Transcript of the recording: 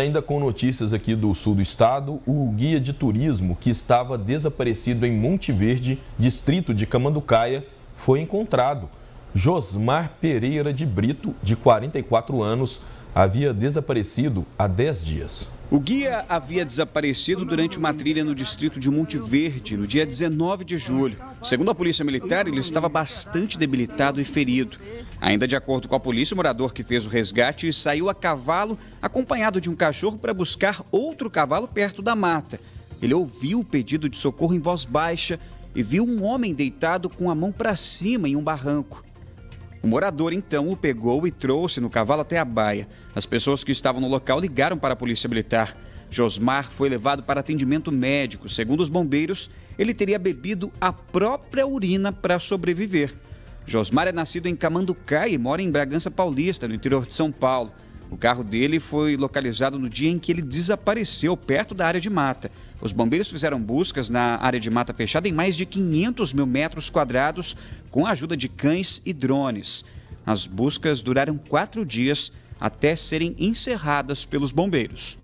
Ainda com notícias aqui do sul do estado, o guia de turismo que estava desaparecido em Monte Verde, distrito de Camanducaia, foi encontrado. Josmar Pereira de Brito, de 44 anos, havia desaparecido há 10 dias. O guia havia desaparecido durante uma trilha no distrito de Monte Verde, no dia 19 de julho. Segundo a polícia militar, ele estava bastante debilitado e ferido. Ainda de acordo com a polícia, o morador que fez o resgate saiu a cavalo, acompanhado de um cachorro, para buscar outro cavalo perto da mata. Ele ouviu o pedido de socorro em voz baixa e viu um homem deitado com a mão para cima em um barranco. O morador então o pegou e trouxe no cavalo até a baia. As pessoas que estavam no local ligaram para a polícia militar. Josmar foi levado para atendimento médico. Segundo os bombeiros, ele teria bebido a própria urina para sobreviver. Josmar é nascido em Camanducá e mora em Bragança Paulista, no interior de São Paulo. O carro dele foi localizado no dia em que ele desapareceu, perto da área de mata. Os bombeiros fizeram buscas na área de mata fechada em mais de 500 mil metros quadrados, com a ajuda de cães e drones. As buscas duraram quatro dias até serem encerradas pelos bombeiros.